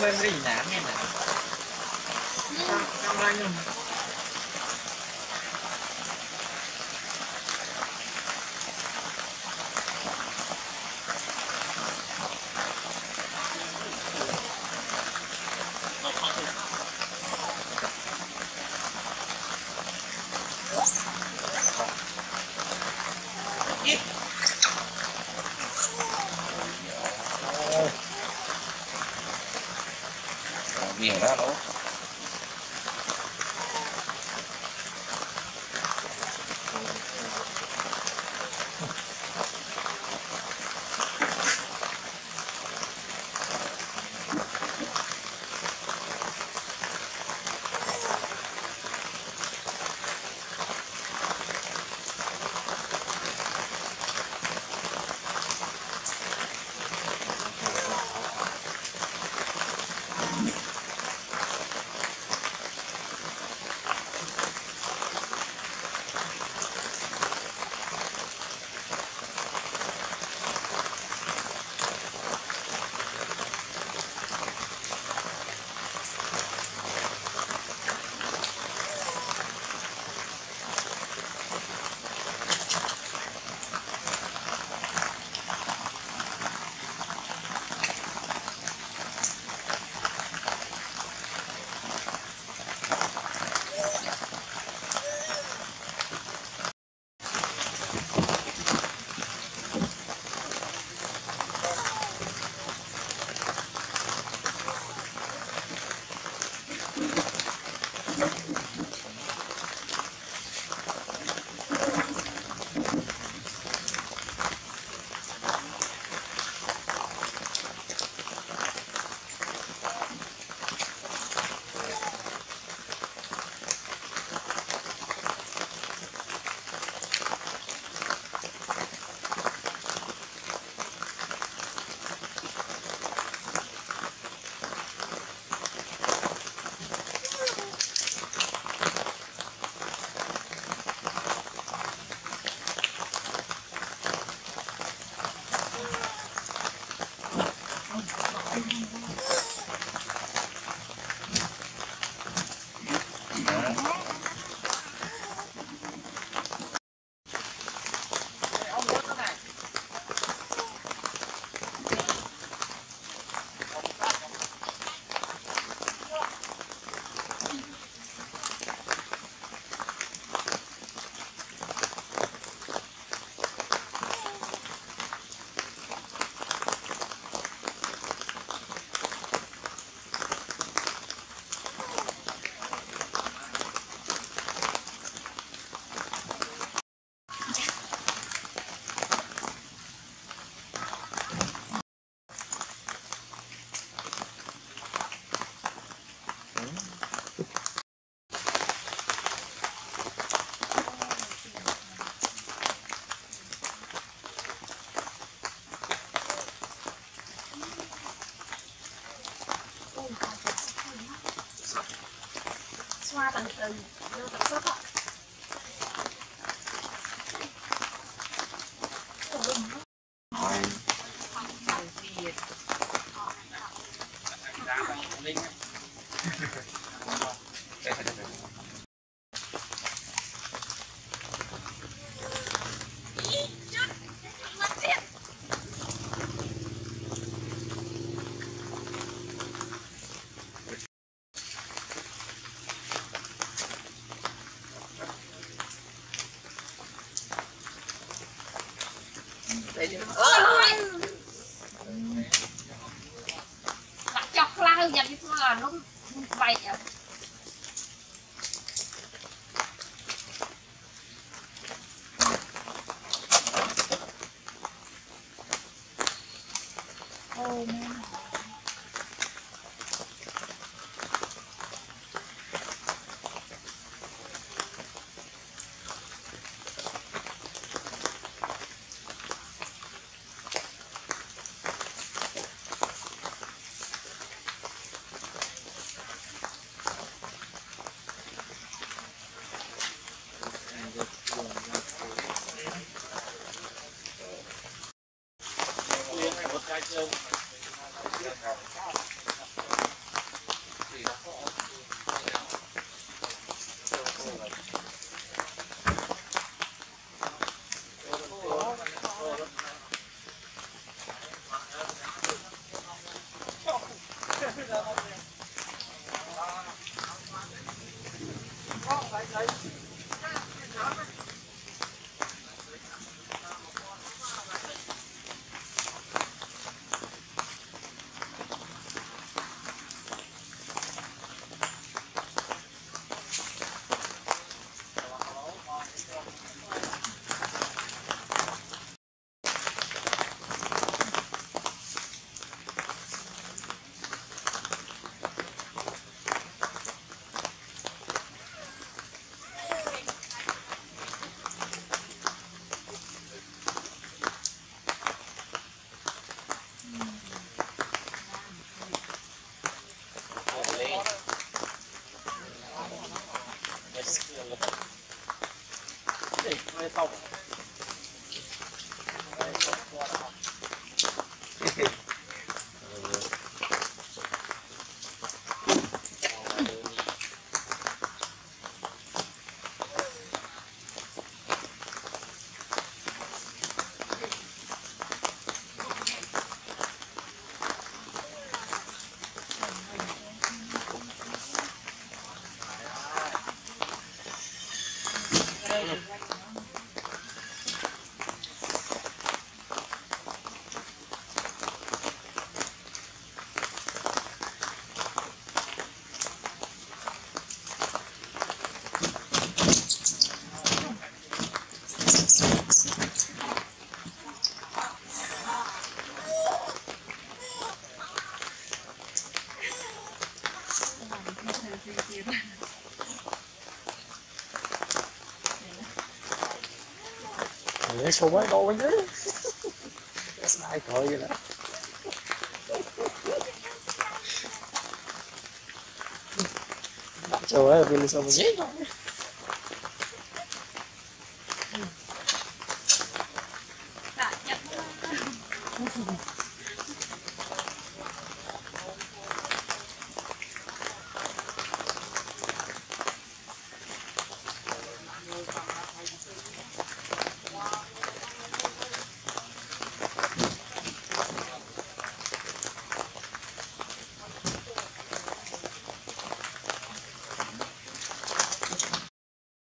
mấy mấy gì nản nghe nè. Trong trong ra Xoa tầng từ vô tầng sốt á đặt chọc lao dành nó bay So Để số mấy đồ chứ Sai coi vậy đó. Trời ơi, vì sao mà dễ rồi